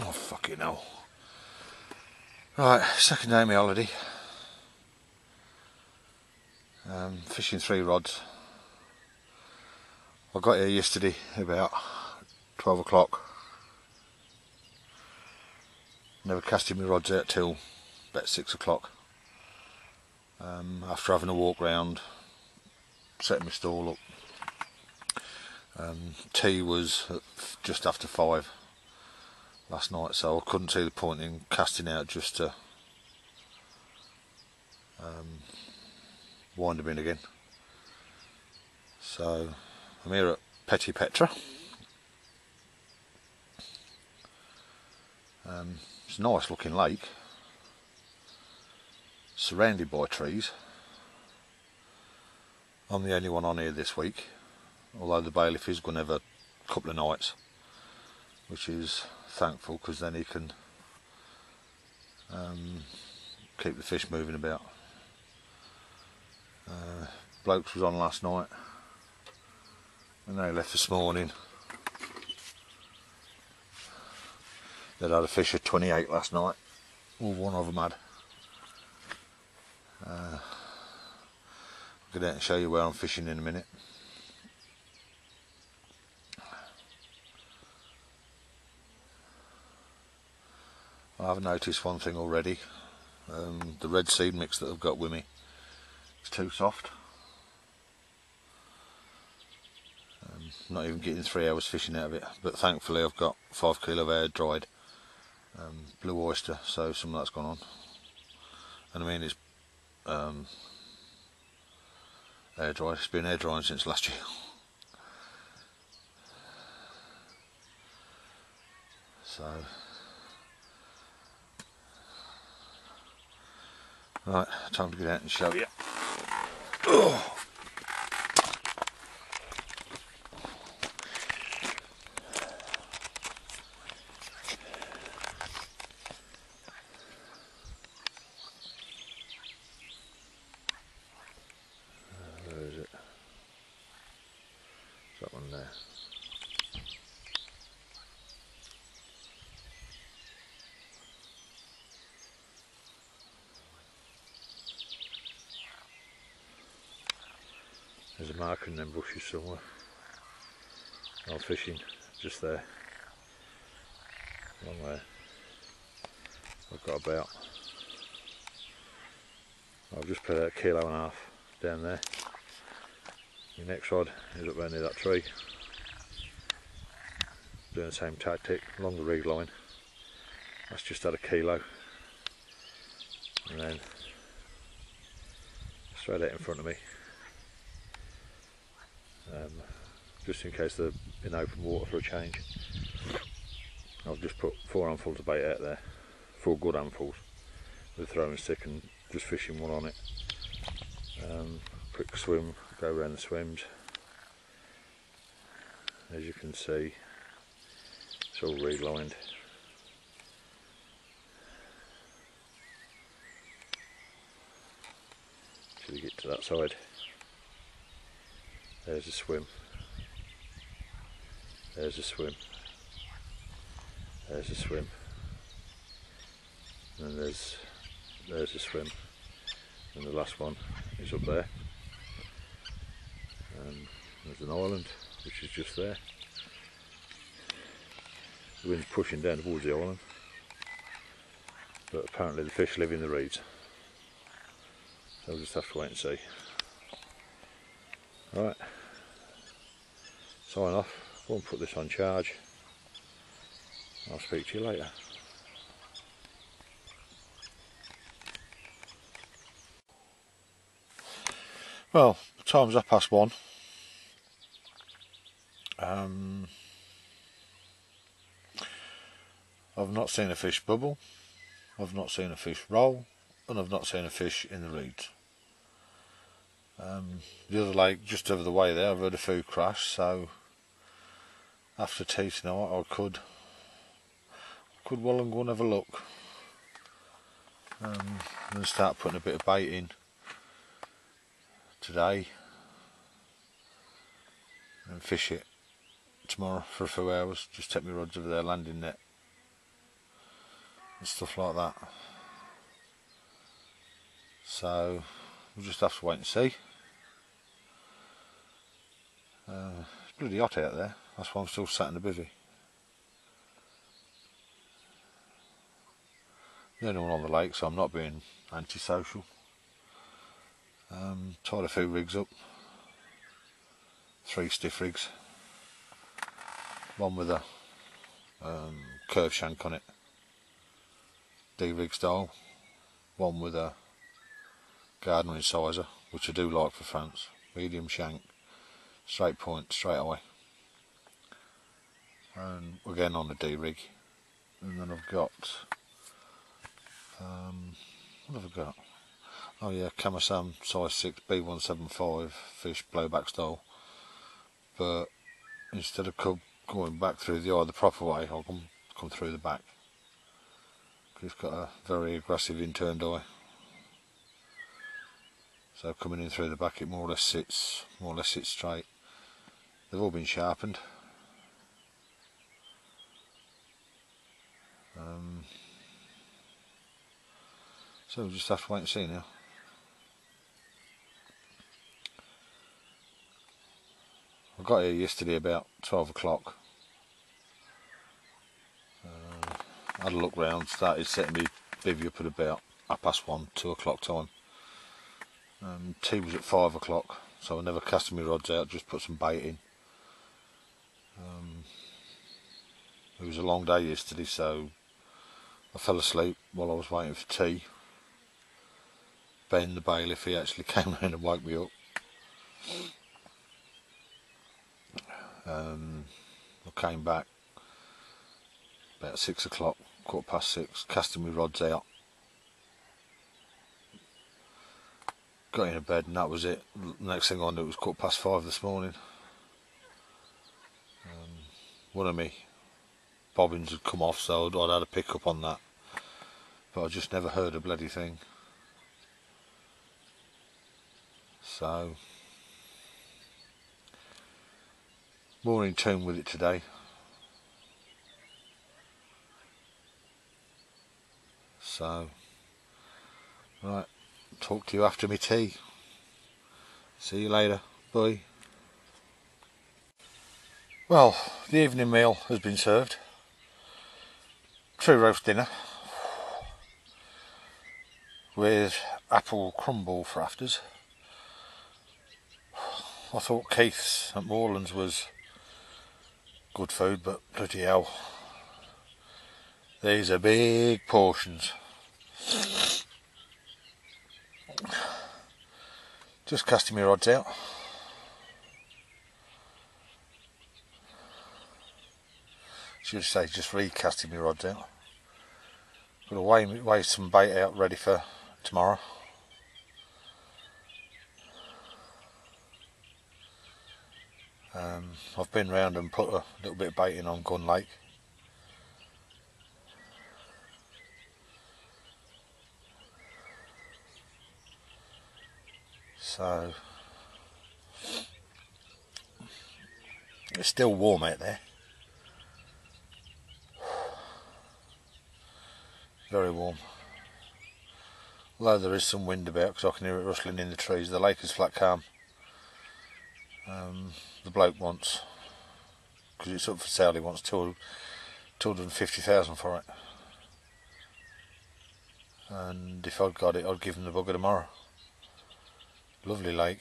Oh fucking hell. Right, second day of my holiday. Um, fishing three rods. I got here yesterday about 12 o'clock. Never casted my rods out till about 6 o'clock. Um, after having a walk round, setting my stall up. Um, tea was just after 5 last night so I couldn't see the point in casting out just to um, wind them in again. So I'm here at Petty Petra. Um, it's a nice looking lake, surrounded by trees. I'm the only one on here this week, although the bailiff is going to have a couple of nights, which is thankful because then he can um, keep the fish moving about. Uh, blokes was on last night and they left this morning. They'd had a fish of 28 last night. Well, one of them had. Uh, get out and show you where I'm fishing in a minute. I've noticed one thing already. Um, the red seed mix that I've got with me is too soft. Um, not even getting three hours fishing out of it, but thankfully I've got five kilo of air dried um, blue oyster, so some of that's gone on. And I mean it's um, air dried. It's been air drying since last year. so Right, time to get out and show you. Oh. Where is it? That one there. There's a mark in them bushes somewhere. I'm fishing just there. Long way. I've got about I've just put a kilo and a half down there. The next rod is up there near that tree. Doing the same tactic, along the rig line. That's just at a kilo. And then straight out in front of me um, just in case they're in open water for a change. I've just put four handfuls of bait out there, four good handfuls with a throwing stick and just fishing one on it. Um, quick swim, go around the swims. As you can see, it's all relined. Till you get to that side. There's a swim. There's a swim. There's a swim. And there's there's a swim. And the last one is up there. And there's an island which is just there. The wind's pushing down towards the island. But apparently the fish live in the reeds. So we'll just have to wait and see. Right, sign off, won't put this on charge. I'll speak to you later. Well, time's up past one. Um, I've not seen a fish bubble, I've not seen a fish roll, and I've not seen a fish in the reeds. Um, the other lake just over the way there, I've heard a few crash, so after tea tonight I could could well and go and have a look um, and start putting a bit of bait in today and fish it tomorrow for a few hours. Just take my rods over there, landing net, and stuff like that. So we'll just have to wait and see. Uh, it's bloody hot out there, that's why I'm still sat in the bivvy. The only one on the lake, so I'm not being antisocial. Um, tied a few rigs up, three stiff rigs, one with a um, curved shank on it, D-rig style, one with a Gardner incisor, which I do like for France, medium shank, straight point, straight away, and again on the D-rig, and then I've got, um, what have I got? Oh yeah, Kamasan size 6 B175 fish blowback style, but instead of going back through the eye the proper way, I'll come, come through the back. It's got a very aggressive inturned eye. So coming in through the back it more or less sits, more or less sits straight. They've all been sharpened. Um, so we'll just have to wait and see now. I got here yesterday about 12 o'clock. Uh, had a look round, started setting me bivvy up at about half past one, two o'clock time. Um, tea was at five o'clock, so I never casted my rods out, just put some bait in. Um, it was a long day yesterday, so I fell asleep while I was waiting for tea. Ben, the bailiff, he actually came in and woke me up. Um, I came back about six o'clock, quarter past six, casting my rods out. Got into bed and that was it. Next thing I knew it was quarter past five this morning. Um, one of me bobbins had come off so I'd, I'd had a pick up on that. But I just never heard a bloody thing. So more in tune with it today. So, right, talk to you after me tea. See you later. Bye. Well, the evening meal has been served. True roast dinner with apple crumble for afters. I thought Keith's at Moorlands was good food, but bloody hell, these are big portions. Just casting my rods out. Should say just recasting my rods out. To weigh, weigh some bait out ready for tomorrow. Um, I've been round and put a little bit of bait in on Gun Lake. So it's still warm out there. Very warm. Although there is some wind about because I can hear it rustling in the trees. The lake is flat calm. Um, the bloke wants, because it's up for sale, he wants 250,000 for it. And if I'd got it, I'd give him the bugger tomorrow. Lovely lake.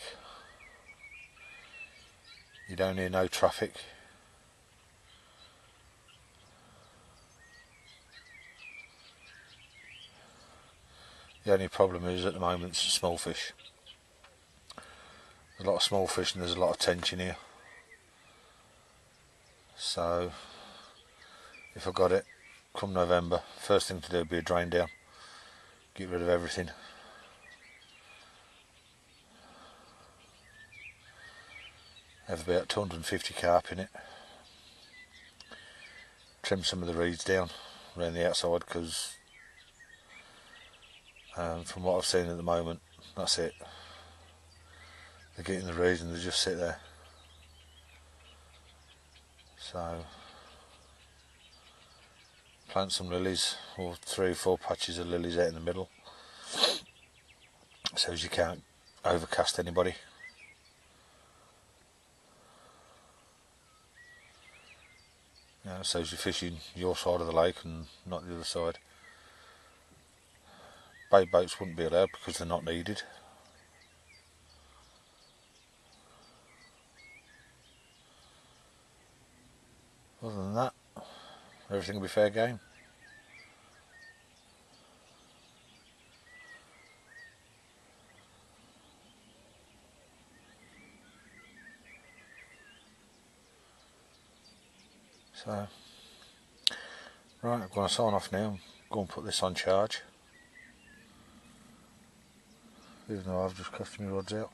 You don't hear no traffic. The only problem is at the moment it's small fish. There's a lot of small fish and there's a lot of tension here. So if I got it come November, first thing to do would be a drain down. Get rid of everything. Have about 250 carp in it. Trim some of the reeds down around the outside because um, from what I've seen at the moment, that's it. They're getting the reeds and they just sit there. So plant some lilies or three or four patches of lilies out in the middle so as you can't overcast anybody Yeah, so as you're fishing your side of the lake and not the other side boats wouldn't be allowed because they're not needed other than that everything will be fair game So, right, I'm going to sign off now. Go and put this on charge. Even though I've just cast my rods out.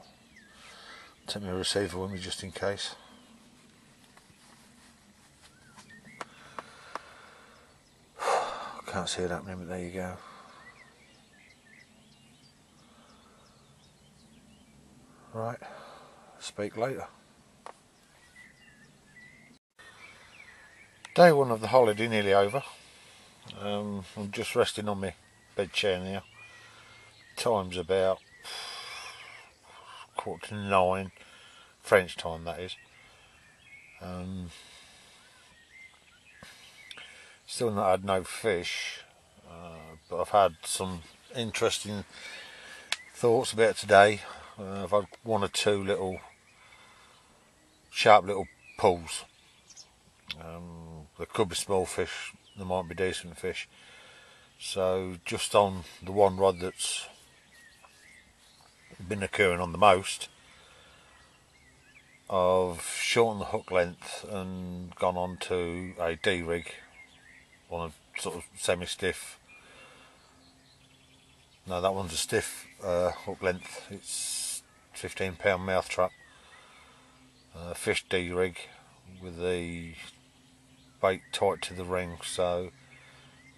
Take my receiver with me just in case. I can't see it happening, but there you go. Right, speak later. Day one of the holiday nearly over. Um, I'm just resting on my bed chair now. Time's about quarter to nine, French time that is. Um, still not had no fish, uh, but I've had some interesting thoughts about today. Uh, I've had one or two little sharp little pulls. Um, there could be small fish, there might be decent fish. So just on the one rod that's been occurring on the most, I've shortened the hook length and gone on to a D rig on a sort of semi-stiff. No, that one's a stiff uh, hook length. It's 15 pound mouth trap, uh, fish D rig with the bait tight to the ring so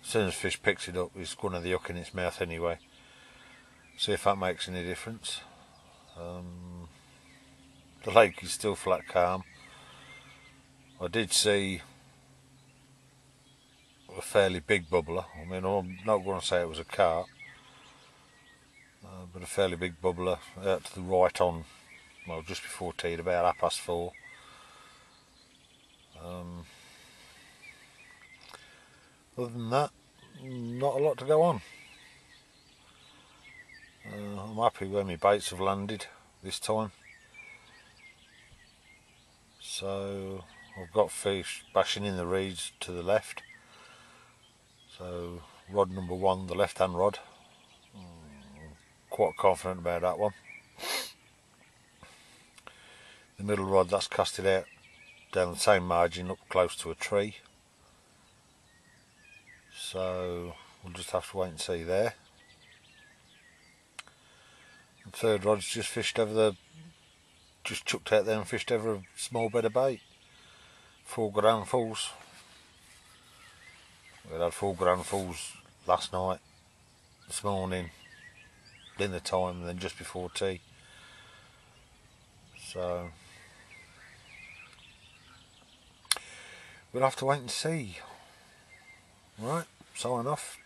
as soon as fish picks it up it's going to the hook in its mouth anyway see if that makes any difference. Um, the lake is still flat calm. I did see a fairly big bubbler. I mean I'm not going to say it was a carp uh, but a fairly big bubbler out to the right on well just before tea about half past four. Um, other than that, not a lot to go on. Uh, I'm happy where my baits have landed this time. So I've got fish bashing in the reeds to the left. So rod number one, the left hand rod. Mm, quite confident about that one. The middle rod that's casted out down the same margin up close to a tree so we'll just have to wait and see there the third rod's just fished over the just chucked out there and fished over a small bed of bait four granfuls we had four granfuls last night this morning dinner time and then just before tea so we'll have to wait and see right sign off.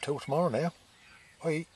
Till tomorrow now. Bye.